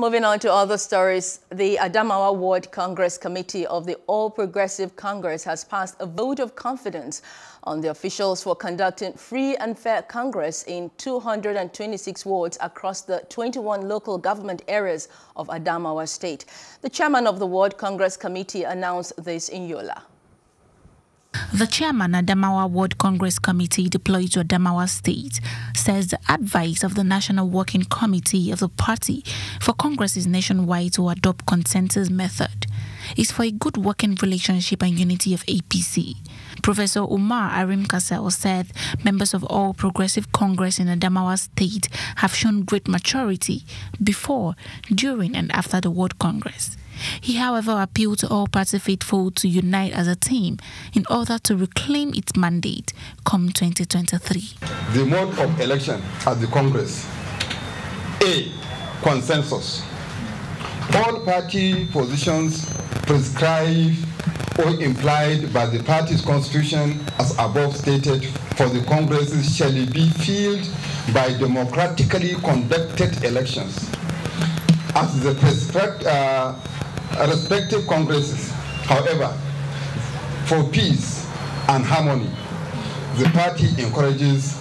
Moving on to other stories, the Adamawa Ward Congress Committee of the All Progressive Congress has passed a vote of confidence on the officials for conducting free and fair Congress in 226 wards across the 21 local government areas of Adamawa State. The chairman of the Ward Congress Committee announced this in Yola. The chairman of the Adamawa Ward Congress Committee deployed to Adamawa State says the advice of the National Working Committee of the party for Congresses nationwide to adopt consensus method is for a good working relationship and unity of APC. Professor Umar Arim Kassel said members of all Progressive Congress in Adamawa State have shown great maturity before, during, and after the Ward Congress. He, however, appealed to all party faithful to unite as a team in order to reclaim its mandate come 2023. The mode of election at the Congress A. Consensus. All party positions prescribed or implied by the party's constitution as above stated for the Congresses shall be filled by democratically conducted elections. As the uh, respective congresses. However, for peace and harmony, the party encourages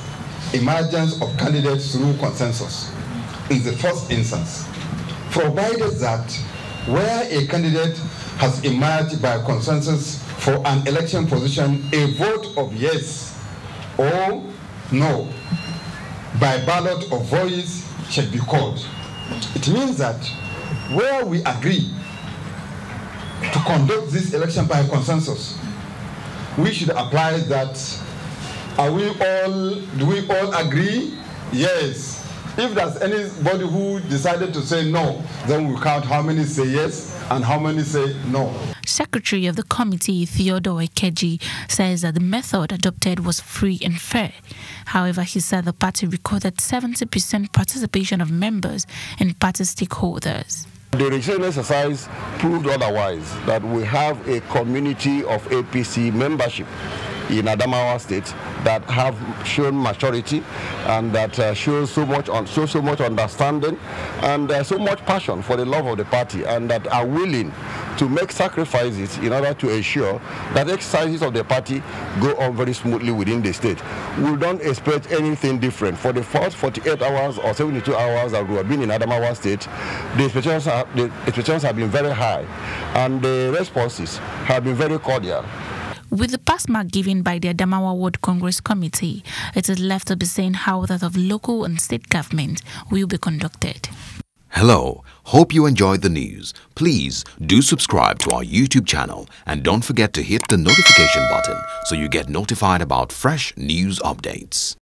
emergence of candidates through consensus in the first instance, provided that where a candidate has emerged by consensus for an election position, a vote of yes or no by ballot or voice should be called. It means that where we agree to conduct this election by consensus, we should apply that. Are we all, do we all agree? Yes. If there's anybody who decided to say no, then we count how many say yes and how many say no. Secretary of the committee, Theodore Ekeji, says that the method adopted was free and fair. However, he said the party recorded 70% participation of members and party stakeholders. The registration exercise proved otherwise, that we have a community of APC membership in Adamawa State that have shown maturity and that uh, show so much on show so much understanding and uh, so much passion for the love of the party and that are willing to make sacrifices in order to ensure that exercises of the party go on very smoothly within the state. We don't expect anything different. For the first 48 hours or 72 hours that we have been in Adamawa State, the expectations, are, the expectations have been very high and the responses have been very cordial. With the pass mark given by the Adamawa Ward Congress Committee, it is left to be seen how that of local and state government will be conducted. Hello, hope you enjoyed the news. Please do subscribe to our YouTube channel and don't forget to hit the notification button so you get notified about fresh news updates.